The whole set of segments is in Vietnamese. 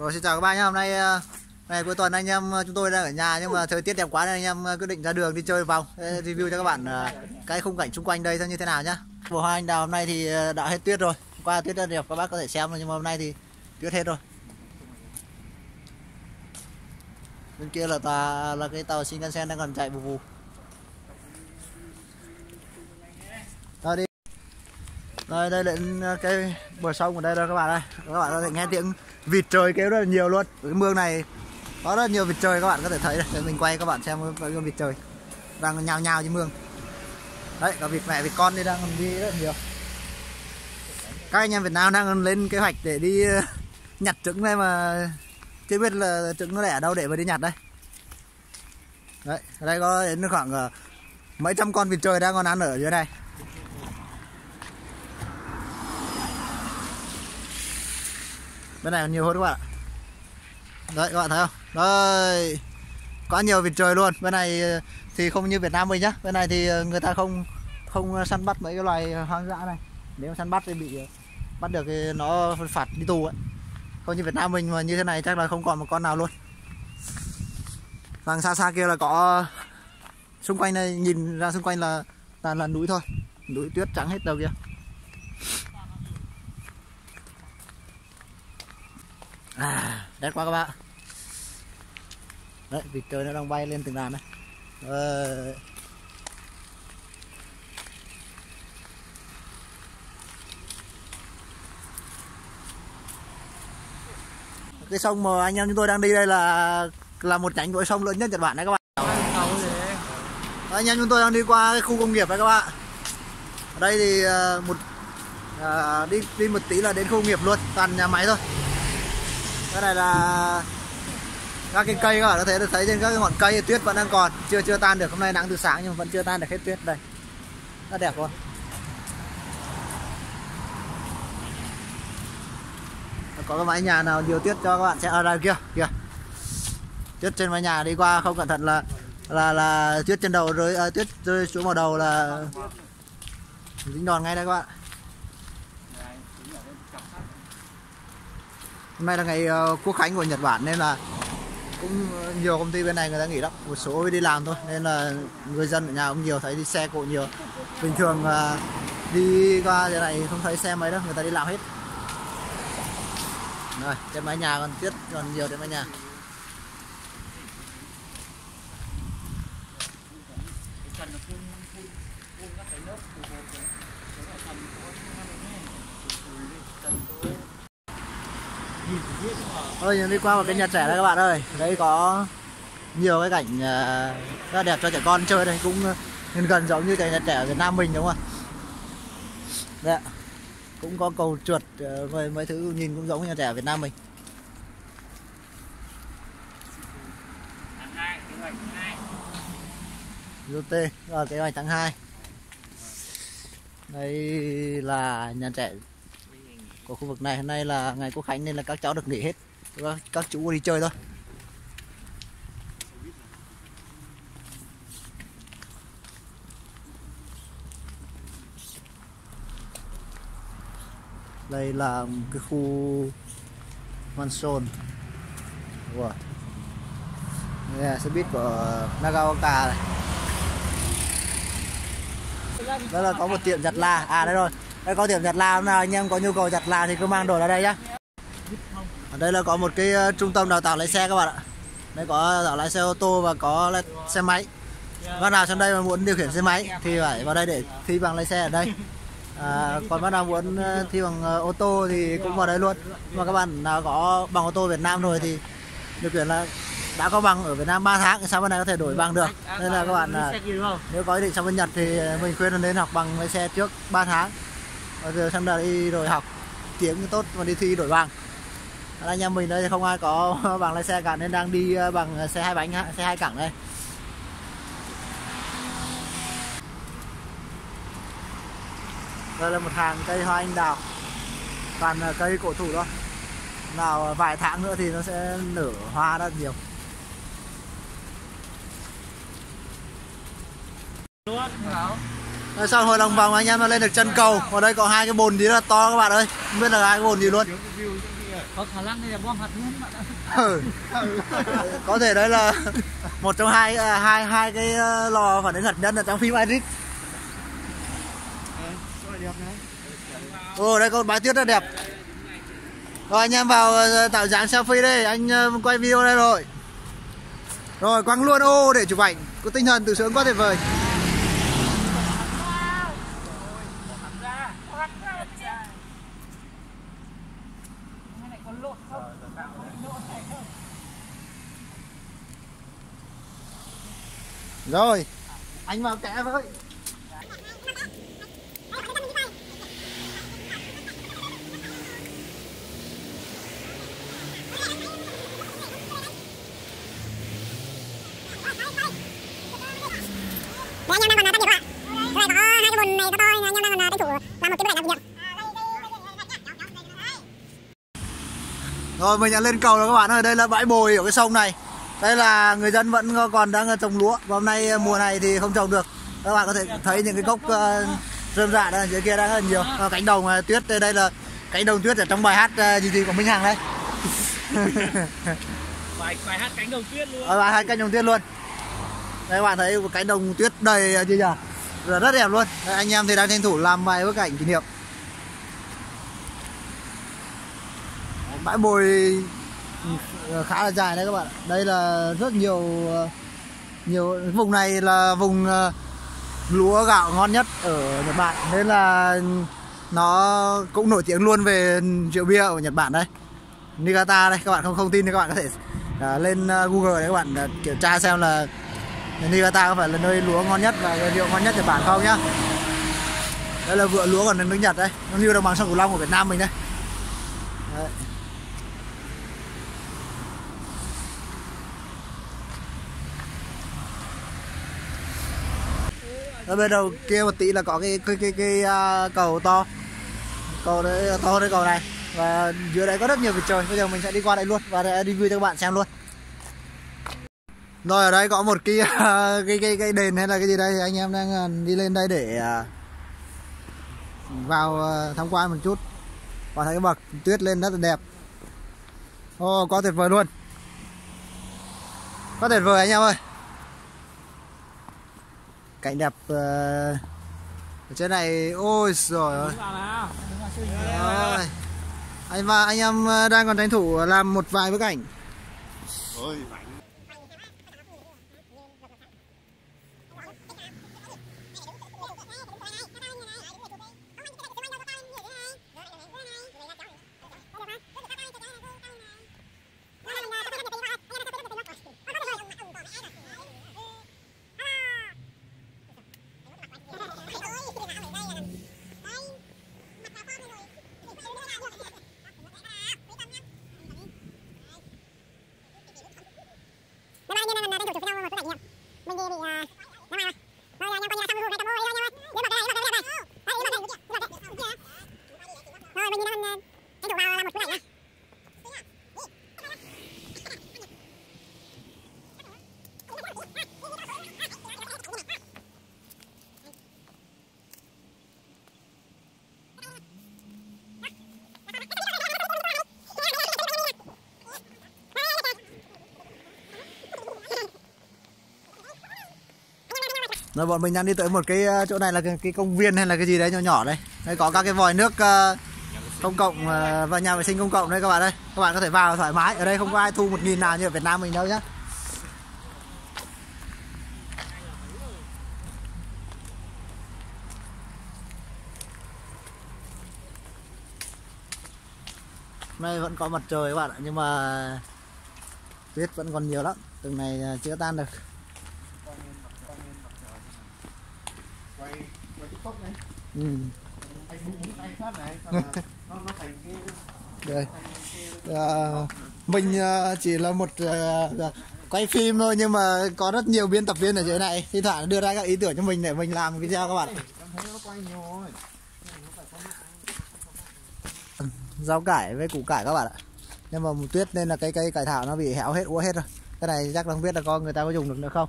Rồi, xin chào các bạn nhé. Hôm nay ờ, ngày cuối tuần anh em ờ, chúng tôi đang ở nhà, nhưng mà thời tiết đẹp quá nên anh em ờ, quyết định ra đường đi chơi vòng. Review cho các bạn cái khung cảnh xung quanh đây như thế nào nhá. mùa hoa anh đào hôm nay thì đã hết tuyết rồi. Hôm qua tuyết rất đẹp, các bác có thể xem rồi nhưng mà hôm nay thì tuyết hết rồi. Bên kia là tà là cái tàu Shinkansen đang còn chạy vù vù. Rồi đi. Rồi, đây là ừ, cái bờ sông ở đây rồi các bạn ơi. Các bạn có thể nghe tiếng vịt trời kêu rất là nhiều luôn. Cái mương này có rất nhiều vịt trời các bạn có thể thấy đây. Mình quay các bạn xem cái con vịt trời đang nhào nhào trên mương. Đấy, cả vịt mẹ vịt con đi đang đi rất là nhiều. Các anh em Việt Nam đang lên kế hoạch để đi ờ, nhặt trứng đây mà chưa biết là trứng nó đẻ ở đâu để mà đi nhặt đây. Đấy, ở đây có đến khoảng ờ, mấy trăm con vịt trời đang còn ăn ở dưới này. Bên này còn nhiều hơn các bạn ạ. Đấy, các bạn thấy không? Đấy. Quá nhiều vịt trời luôn. Bên này ờ, thì không như Việt Nam mình nhá. Bên này thì ờ, người ta không không săn bắt mấy cái loài hoang dã này. Nếu săn bắt thì bị ờ, bắt được thì nó phạt đi tù ấy. Không như Việt Nam mình mà như thế này chắc là không còn một con nào luôn. Đằng xa xa kia là có, xung quanh này nhìn ra xung quanh là toàn là núi thôi. Núi tuyết trắng hết đầu kia. À đẹp quá các bạn. Đấy vịt trời nó đang bay lên từng đàn đấy. Ờ. cái sông mà anh em chúng tôi đang đi đây là là một nhánh của sông lớn nhất Nhật Bản đấy các bạn. Anh em chúng tôi đang đi qua cái khu công nghiệp đấy các bạn. Ở đây thì ờ, một à, đi đi một tí là đến khu công nghiệp luôn toàn nhà máy thôi cái này là các cái cây các bạn có thể thấy trên các cái ngọn cây tuyết vẫn đang còn. Chưa chưa tan được. Hôm nay nắng từ sáng nhưng vẫn chưa tan được hết tuyết. Đây. Rất đẹp luôn. Có cái mái nhà nào nhiều tuyết cho các bạn sẽ ở đây kia kia. Tuyết trên mái nhà đi qua không cẩn thận là là là tuyết trên đầu rơi à, tuyết rơi xuống vào đầu là dính đòn ngay đây các bạn. Hôm nay là ngày ờ, quốc khánh của Nhật Bản nên là cũng nhiều công ty bên này người ta nghỉ lắm. Một số đi làm thôi, nên là người dân ở nhà cũng nhiều, thấy đi xe cộ nhiều. Bình thường ờ, đi qua giờ này không thấy xe mấy đâu, người ta đi làm hết. Rồi trên mái nhà còn tuyết còn nhiều trên mái nhà. Ôi đi qua một cái nhà trẻ đây các bạn ơi. Đấy có nhiều cái cảnh ờ, rất là đẹp cho trẻ con chơi đây. Cũng ờ, gần gần giống như cái nhà trẻ ở Việt Nam mình đúng không ạ? Đấy. Cũng có cầu trượt ờ, mấy, mấy thứ nhìn cũng giống như nhà trẻ ở Việt Nam mình. UT rồi kế hoạch tháng 2 Đây là nhà trẻ của khu vực này. Hôm nay là ngày quốc khánh nên là các cháu được nghỉ hết các, các chú đi chơi thôi. Đây là cái khu mansion. Wow. đây là xe buýt của Nagaoka này. Đây là có một tiệm giặt là à đây rồi. Đây có tiệm giặt là nào anh em có nhu cầu giặt là thì cứ mang đồ ra đây nhá ở đây là có một cái ờ, trung tâm đào tạo lái xe các bạn ạ. Đây có đào lái xe ô tô và có lái xe máy. Bác nào trong đây mà muốn điều khiển xe máy thì phải vào đây để thi bằng lái xe ở đây. À, còn bác nào muốn ờ, thi bằng ờ, ô tô thì cũng vào đây luôn. Mà các bạn nào có bằng ô tô Việt Nam rồi thì điều khiển là đã có bằng ở Việt Nam 3 tháng sao bên này có thể đổi bằng được. Nên là các bạn nếu có ý định sang bên Nhật thì mình khuyên là nên học bằng lái xe trước 3 tháng. Bây giờ sang đây rồi học tiếng tốt mà đi thi đổi bằng anh em mình đây không ai có bằng lái xe cả nên đang đi ờ, bằng ờ, xe hai bánh xe hai cẳng đây. Đây là một hàng cây hoa anh đào. Toàn cây cổ thụ thôi. Nào ờ, vài tháng nữa thì nó sẽ nở hoa rất nhiều. Luôn rồi sau hồi lòng vòng anh em nó lên được chân cầu. Ở đây có hai cái bồn gì rất là to các bạn ơi. Không biết là hai cái bồn gì luôn có khả năng đây là bom hạt nhân bạn ừ. có thể đấy là một trong hai à, hai hai cái ờ, lò phản ứng hạt nhân ở trong phim Iris Ồ ờ, đây có bãi tuyết rất đẹp. Rồi, anh em vào ờ, tạo dáng selfie đây, Anh quay video đây rồi. Rồi, quăng luôn ô để chụp ảnh. Có tinh thần, tự sướng quá tuyệt vời. Rồi. Anh vào kẽ với Đây anh em đang còn tác nghiệp ạ. Đây có hai cái bồn này to to anh em đang còn tranh thủ làm một cái làm kỷ niệm. Rồi mình đã lên cầu rồi các bạn ơi. Đây là bãi bồi ở cái sông này Đây là người dân vẫn còn đang trồng lúa. Và hôm nay mùa này thì không trồng được. Các bạn có thể thấy những cái gốc uh, rơm rạ ở dưới kia đang rất nhiều. Và cánh đồng uh, tuyết đây, là cánh đồng tuyết ở trong bài hát gì gì của Minh Hằng đây. Bài bài hát cánh đồng tuyết luôn. Bài hát cánh đồng tuyết luôn. Đây các bạn thấy cánh đồng tuyết đầy như nhỉ? Rất, rất đẹp luôn. Đây, Anh em thì đang tranh thủ làm vài bức ảnh kỷ niệm. Bãi bồi ừ, Ờ, khá là dài đấy các bạn đây là rất nhiều ờ, nhiều vùng này là vùng ờ, lúa gạo ngon nhất ở Nhật Bản. Nên là nó cũng nổi tiếng luôn về rượu bia ở Nhật Bản đây. Niigata đây các bạn không không tin thì các bạn có thể uh, lên Google để các bạn uh, kiểm tra xem là Niigata có phải là nơi lúa ngon nhất và rượu ngon nhất Nhật Bản không nhá. Đây là vựa lúa của nước Nhật đây nó như đồng bằng sông Cửu Long của Việt Nam mình đây. Ở bên đầu kia một tí là có cái cái cái, cái, uh, cầu to. Cầu đấy to hơn cái cầu này. Và dưới đấy có rất nhiều vịt trời. Bây giờ mình sẽ đi qua đây luôn và sẽ review cho các bạn xem luôn. Rồi ở đây có một cái uh, cái cái cái đền hay là cái gì đây? Thì anh em đang uh, đi lên đây để uh, vào tham quan một chút. Và thấy cái bậc tuyết lên rất là đẹp. Ô quá tuyệt vời luôn. Quá tuyệt vời anh em ơi cảnh đẹp uh, ở trên này ôi rồi ơi anh và anh em ờ, đang còn tranh thủ làm một vài bức ảnh Ôi bye, anh em đang tranh thủ chụp video một bức ảnh kỷ niệm. Mình thì bị uh, ra ngoài rồi. Rồi anh em coi như là xong cái tamo đi anh em ơi. Đứa mặt đây, đứa mặt đây, đứa mặt đây. Đây, đứa mặt đây, đứa mặt đây, đứa mặt đây. Rồi mình thì đang uh, tranh thủ vào làm một bức ảnh này rồi bọn mình đang đi tới một cái ờ, chỗ này là cái, cái công viên hay là cái gì đấy nhỏ nhỏ đây. Đây có các cái vòi nước ờ, công cộng ờ, và nhà vệ sinh công cộng đây các bạn đây các bạn có thể vào thoải mái. Ở đây không có ai thu một nghìn nào như ở Việt Nam mình đâu nhá. Hôm nay vẫn có mặt trời các bạn ạ nhưng mà tuyết vẫn còn nhiều lắm. Từng này chưa tan được quay quay này ừ. tay phát này nó nó thành cái Đây. À, mình à, chỉ là một uh, quay phim thôi nhưng mà có rất nhiều biên tập viên ở dưới này thi thoảng đưa ra các ý tưởng cho mình để mình làm video các bạn rau cải với củ cải các bạn ạ nhưng mà mùa tuyết nên là cây cây cải thảo nó bị héo hết úa hết rồi cái này chắc là không biết là có người ta có dùng được nữa không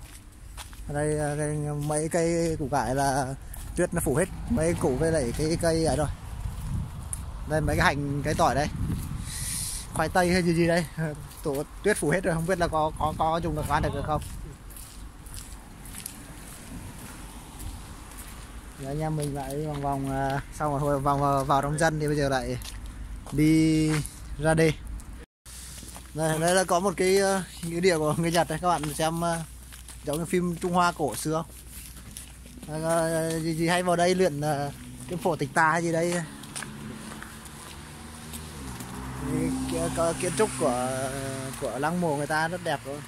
ở đây cái, mấy cây củ cải là tuyết nó phủ hết. Mấy củ với lại cái cây ấy rồi đây mấy cái hành cái tỏi đây. Khoai tây hay gì gì đây. Tổ tuyết phủ hết rồi không biết là có có có dùng được ăn được được không? Thì anh em mình lại vòng vòng à, xong rồi hồi vòng à, vào, trong dân thì bây giờ lại đi ra đi đây, đây là có một cái à, nghĩa địa của người Nhật này các bạn xem giống như phim Trung Hoa cổ xưa Vâng, ờ, gì, gì hay vào đây luyện ờ, cái phổ tịch tà hay gì đây? Có kiến trúc của của lăng mộ người ta rất đẹp luôn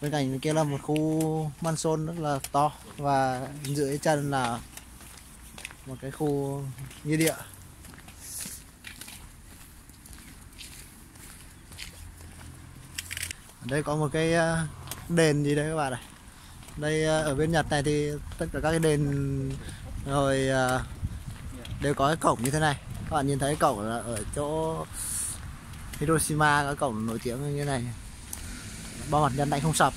bên cạnh kia là một khu mansion rất là to và dưới chân là một cái khu nghĩa địa. Đây có một cái ờ, đền gì đấy các bạn này đây ờ, ở bên Nhật này thì tất cả các cái đền rồi ờ, đều có cái cổng như thế này. Các bạn nhìn thấy cổng là ở chỗ Hiroshima có cổng nổi tiếng như thế này. Bao mặt nhân đánh không sập.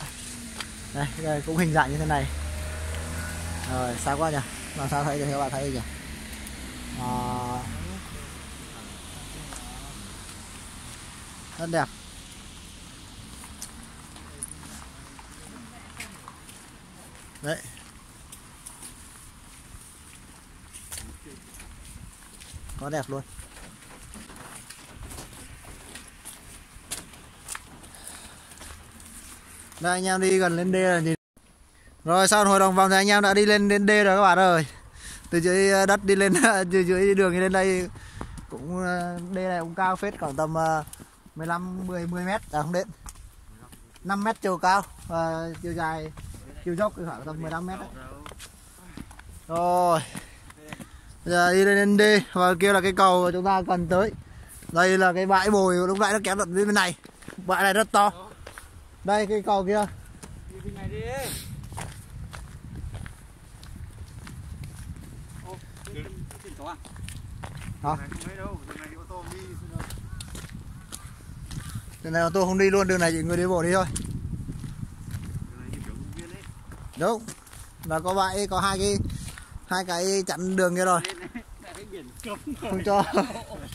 Đây, đây cũng hình dạng như thế này. Rồi xa quá nhỉ? Làm sao thấy được các bạn thấy nhỉ? À, rất đẹp. Đấy. Có đẹp luôn. Đây anh em đi gần lên đê là nhìn. Rồi, sau hồi đồng vòng thì anh em đã đi lên đến đê rồi các bạn ơi. Từ dưới ờ, đất đi lên, từ dưới đường đi lên đây cũng ờ, đê này cũng cao phết, khoảng tầm 15 10 10 mét à không đến. 5 mét chiều cao, và chiều dài chiều dốc khoảng tầm 15 mét đấy. rồi Bây giờ đi lên đê và kia là cái cầu mà chúng ta cần tới đây là cái bãi bồi lúc nãy nó kéo tận bên này bãi này rất to đây cái cầu kia Đi đi. Hả? Đi. đường này ô tô không đi luôn đường này chỉ người đi bộ đi thôi Đường này như kiểu công viên ấy đúng. Là có bãi, có hai cái hai cái chặn đường kia rồi. Không cho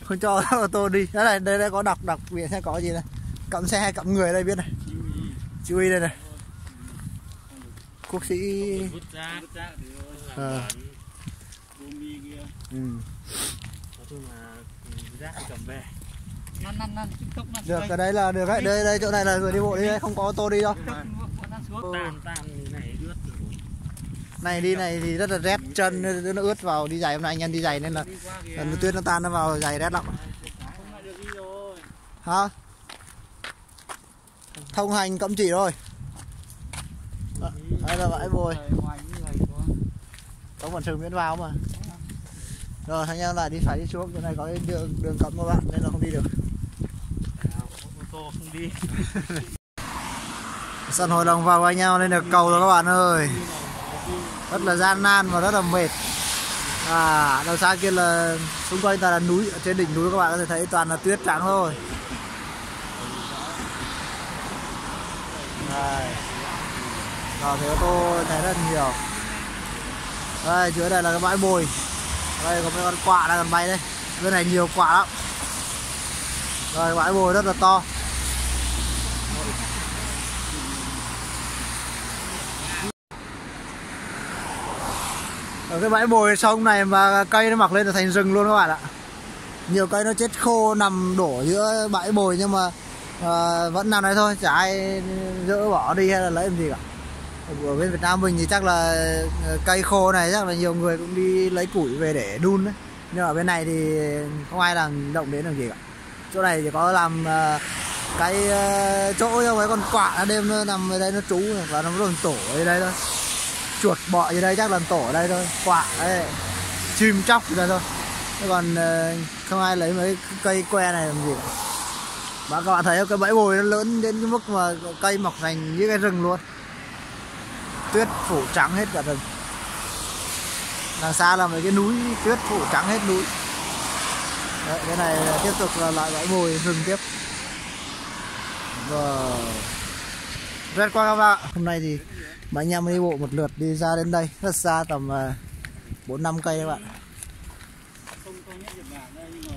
không cho ô tô đi. Đây này, đây đây có đọc đọc biển xe có gì này cắm xe hay cắm người đây, biết này. Chú ý đây này. Quốc sĩ à. ừ. Được, cái đấy là được đấy đây đây, chỗ này là người đi bộ đi đấy không có ô tô đi đâu. TikTok bọn năn xuống. Tàn tàn này ướt rồi này đi này thì rất là rét chân nó, nó ướt vào đi giày hôm nay anh em đi giày nên là nó tuyết nó tan nó vào giày rét lắm. Hả? Thông hành cấm chỉ rồi đây là bãi bồi. Có có quần sừng miễn vào mà. Rồi anh em lại đi phải đi xuống chỗ này có cái đường đường cấm các bạn nên là không đi được. Ô tô không đi. sân hội đồng vào với nhau lên được cầu rồi các bạn ơi rất là gian nan và rất là mệt. À đằng xa kia là xung quanh ta là núi, ở trên đỉnh núi các bạn có thể thấy toàn là tuyết trắng thôi. Đây. Rồi thì ô tô thấy rất nhiều. Đây, dưới đây là cái bãi bồi. Đây, có mấy con quạ đang còn bay đây. Bên này nhiều quạ lắm. Rồi, bãi bồi rất là to. Ở cái bãi bồi sông này mà cây nó mọc lên là thành rừng luôn các bạn ạ. Nhiều cây nó chết khô nằm đổ giữa bãi bồi nhưng mà à, vẫn nằm đấy thôi chả ai dỡ bỏ đi hay là lấy làm gì cả. Ở bên Việt Nam mình thì chắc là à, cây khô này chắc là nhiều người cũng đi lấy củi về để đun đấy. Nhưng ở bên này thì không ai làm động đến làm gì cả. Chỗ này chỉ có làm ờ, cái uh, chỗ cho mấy con quạ đêm nó nằm ở đây nó trú và nó còn tổ ở đây thôi chuột bọ gì đây chắc là tổ ở đây thôi quạ đây chim chóc gì đây thôi. Thế còn ờ, không ai lấy mấy cây que này làm gì. Và các bạn thấy không, cái bãi bồi nó lớn đến cái mức mà cây mọc thành như cái rừng luôn. Tuyết phủ trắng hết cả rừng. Đằng xa là mấy cái núi tuyết phủ trắng hết núi. Đấy, cái này tiếp tục là lại bãi bồi rừng tiếp. Rồi rất quá các bạn. Hôm nay thì mà anh em đi bộ một lượt đi ra đến đây rất xa tầm à, bốn năm cây các bạn.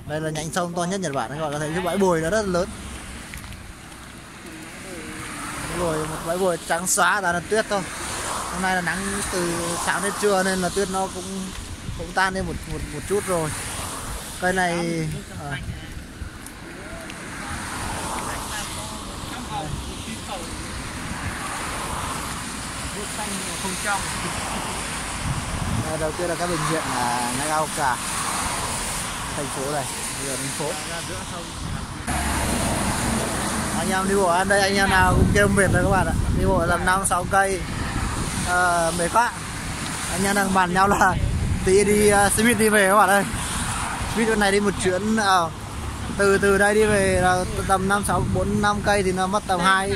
Đây là nhánh sông to nhất Nhật Bản các bạn có thấy cái bãi bồi nó rất là lớn rồi một bãi bồi trắng xóa toàn là tuyết thôi. Hôm nay là nắng từ sáng đến trưa nên là tuyết nó cũng cũng tan đi một một một chút rồi. Cây này à, xanh không trong. Đây, đầu tiên là cái bệnh viện là Nagaoka thành phố này bây giờ thành phố. Ra giữa sông. Anh em đi bộ ăn đây anh em nào cũng kêu mệt rồi các bạn ạ. Đi bộ tầm năm sáu cây. À, mệt quá. Anh em đang bàn nhau là tí đi uh, xe buýt đi về các bạn ơi. Chỗ này đi một chuyến à, từ từ đây đi về là tầm năm sáu bốn năm cây thì nó mất tầm hai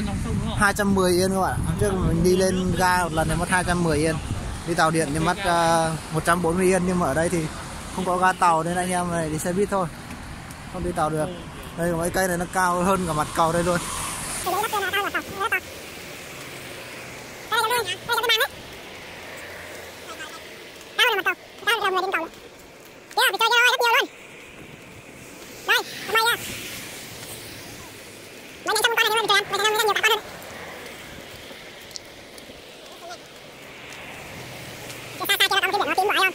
210 yên các bạn ạ. Hôm trước mình đi lên ga một lần thì mất 210 yên. Đi tàu điện thì mất ờ, uh, 140 yên nhưng mà ở đây thì không có ga tàu nên anh em này đi xe buýt thôi. Không đi tàu được. Đây mấy cây này nó cao hơn cả mặt cầu đây luôn Thì đấy nó kia là cao là to, nó to. Đây là cái đây là cái màn đấy. Cao là mặt cầu, cao là người trên cầu. luôn. Kia, bị chơi cho rất nhiều luôn. Đây, hôm nay nha. Mấy nhánh trong con này nó bị chơi ăn, mấy nhánh nhiều cả con hơn. Cái xa xa kia là có một cái biển nó tím bỏ không?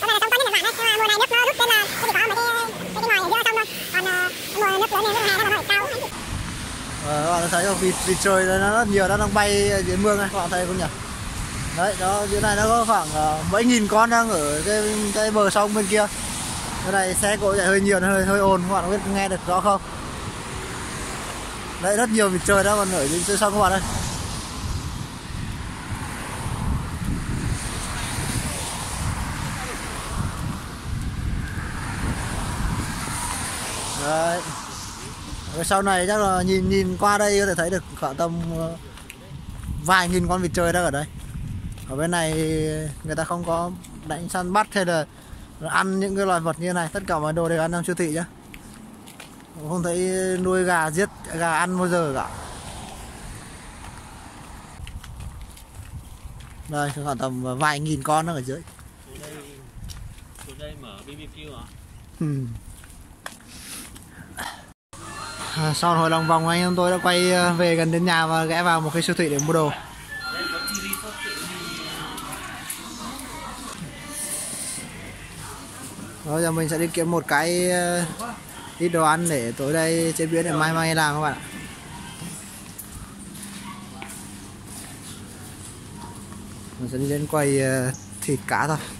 Đó là sông to nhất Nhật Bản đấy, nhưng mà mùa này nước nó rút nên là nó chỉ có mấy cái cái cái ngòi ở giữa sông thôi. Còn ờ, mùa nước lớn này nước hè nó nó phải cao và các bạn thấy không? Vịt vịt trời nó rất nhiều nó đang bay dưới mương này các bạn thấy không nhỉ? Đấy đó dưới này nó có khoảng uh, mấy nghìn con đang ở cái cái bờ sông bên kia. Cái này xe cộ chạy hơi nhiều nó hơi hơi ồn các bạn có biết nghe được rõ không? Đấy rất nhiều vịt trời đó còn ở dưới sông các bạn ơi đấy rồi sau này chắc là nhìn nhìn qua đây có thể thấy được khoảng tầm ờ, vài nghìn con vịt trời đang ở đây. Ở bên này người ta không có đánh săn bắt hay là ăn những cái loài vật như này. Tất cả mọi đồ đều ăn trong siêu thị nhá. Không thấy nuôi gà giết gà ăn bao giờ cả. Đây khoảng tầm vài nghìn con đang ở dưới. Đây đây mở BBQ à? Ừ. À, sau hồi lòng vòng anh em tôi đã quay ờ, về gần đến nhà và ghé vào một cái siêu thị để mua đồ Đây Rồi giờ mình sẽ đi kiếm một cái ờ, ít đồ ăn để tối đây chế biến để mai mai làm các bạn ạ. Mình sẽ đi đến quầy thịt cá thôi.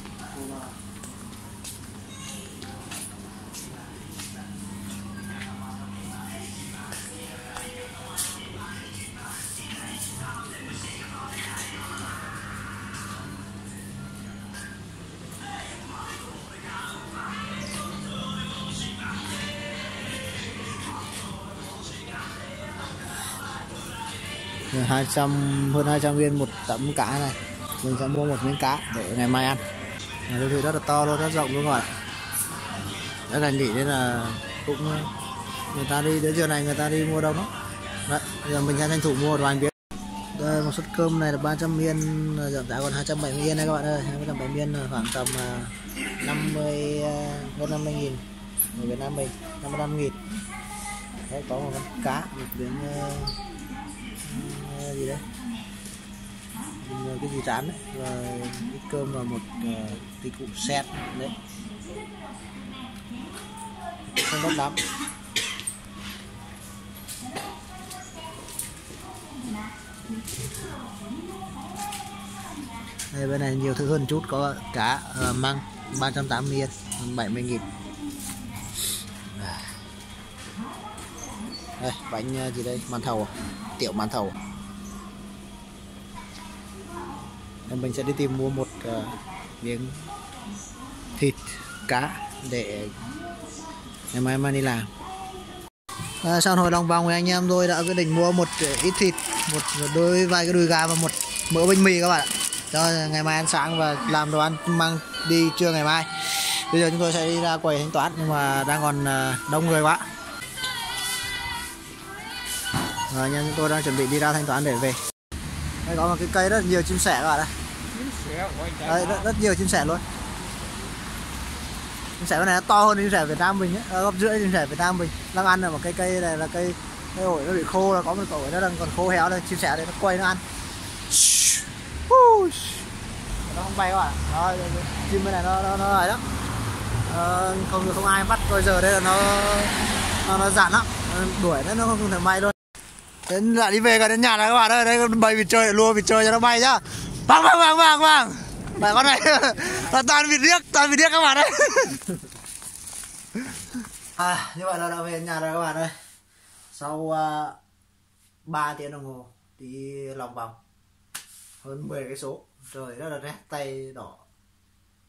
200 hơn 200 viên một tấm cá này. Mình sẽ mua một miếng cá để ngày mai ăn. Nhà siêu thị rất là to luôn rất rộng luôn rồi rất là nghỉ nên là cũng người ta đi đến giờ này người ta đi mua đông lắm. Đấy giờ mình sẽ tranh thủ mua một vài miếng. Đây một suất cơm này là 300 yên giảm giá còn 270 yên đây các bạn ơi. 270 yên khoảng tầm à, 50 à, hơn 50 nghìn. Người Việt Nam mình 55 nghìn. Đấy có một con cá một miếng à, gì đấy. Cái gì rán đấy. Và cái cơm và một ờ, uh, tí củ đấy. Không đắt lắm. Đây bên này nhiều thứ hơn chút. Có cá uh, măng 380 yên. 70 nghìn. Đây bánh ờ, gì đây? Màn thầu à? tiểu màn thầu à? Nên mình sẽ đi tìm mua một uh, miếng thịt cá để ngày mai mai đi làm. À, sau hồi lòng vòng thì anh em tôi đã quyết định mua một ít thịt một, đôi vài cái đùi gà và một mỡ bánh mì các bạn ạ. Cho ngày mai ăn sáng và làm đồ ăn mang đi trưa ngày mai. Bây giờ chúng tôi sẽ đi ra quầy thanh toán nhưng mà đang còn ờ, đông người quá. Rồi anh em chúng tôi đang chuẩn bị đi ra thanh toán để về. Đây có một cái cây rất nhiều chim sẻ các bạn ạ. Của anh Đấy, rất, rất nhiều chim sẻ luôn. Chim sẻ bên này nó to hơn chim sẻ Việt Nam mình ấy, ờ, gấp rưỡi chim sẻ Việt Nam mình. Đang ăn là một cây cây này là cây cây ổi nó bị khô là có một cậu ổi nó đang còn khô héo đây. Chim sẻ đây nó quay nó ăn. Nó không bay các bạn đó chim bên này nó nó nó ấy lắm. À, không không ai bắt bây giờ đây là nó nó, nó dạn lắm. Ờ, đuổi nó nó không thể bay luôn. Đến lại đi về cả đến nhà này các bạn ơi. Đây bầy vịt chơi lua vịt chơi cho nó bay nhá vâng vâng vâng vâng vâng. Đấy, con này. Là toàn vịt điếc toàn vịt điếc các bạn ơi. À như vậy là đã về nhà rồi các bạn ơi. Sau à, uh, 3 tiếng đồng hồ đi lòng vòng hơn 10 cái số. Trời rất là rét tay đỏ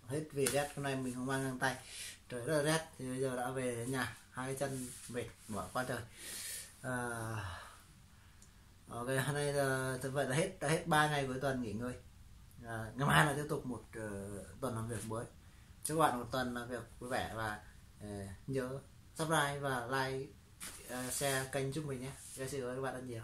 hết vì rét. Hôm nay mình không mang găng tay. Trời rất là rét thì bây giờ đã về đến nhà hai cái chân mệt mỏi qua trời. À, ok hôm nay là như vậy là hết đã hết 3 ngày cuối tuần nghỉ ngơi à, ngày mai là tiếp tục một uh, tuần làm việc mới chúc các bạn một tuần làm việc vui vẻ và uh, nhớ subscribe và like uh, share kênh giúp mình nhé. Xin cảm ơn các bạn rất nhiều.